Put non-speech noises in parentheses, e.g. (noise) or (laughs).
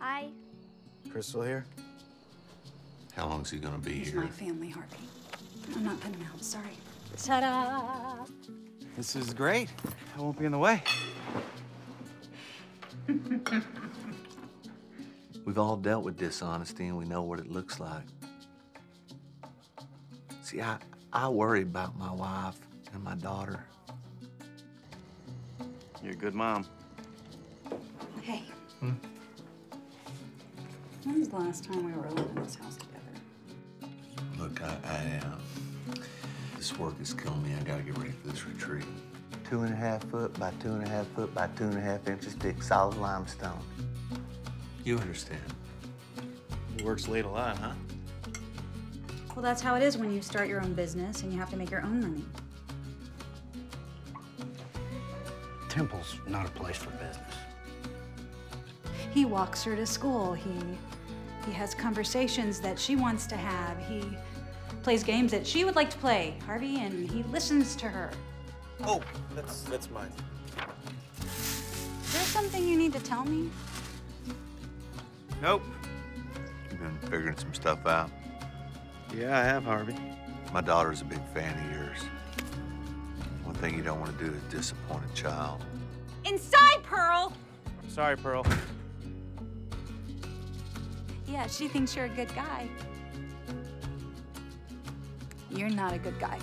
Hi. Crystal here? How long's he gonna be He's here? my family, Harvey. I'm not putting him out. Sorry. Ta-da! This is great. I won't be in the way. (laughs) We've all dealt with dishonesty and we know what it looks like. See, I, I worry about my wife and my daughter. You're a good mom. Hey. Hmm? When was the last time we were alone in this house together? Look, I, I uh, this work is killing me. I gotta get ready for this retreat. Two and a half foot by two and a half foot by two and a half inches thick solid limestone. You understand? He works late a lot, huh? Well, that's how it is when you start your own business and you have to make your own money. Temple's not a place for business. He walks her to school. He he has conversations that she wants to have. He plays games that she would like to play, Harvey, and he listens to her. Oh, that's that's mine. Is there something you need to tell me? Nope. You've been figuring some stuff out. Yeah, I have, Harvey. My daughter's a big fan of yours. One thing you don't want to do is disappoint a child. Inside, Pearl! I'm Sorry, Pearl. Yeah, she thinks you're a good guy. You're not a good guy.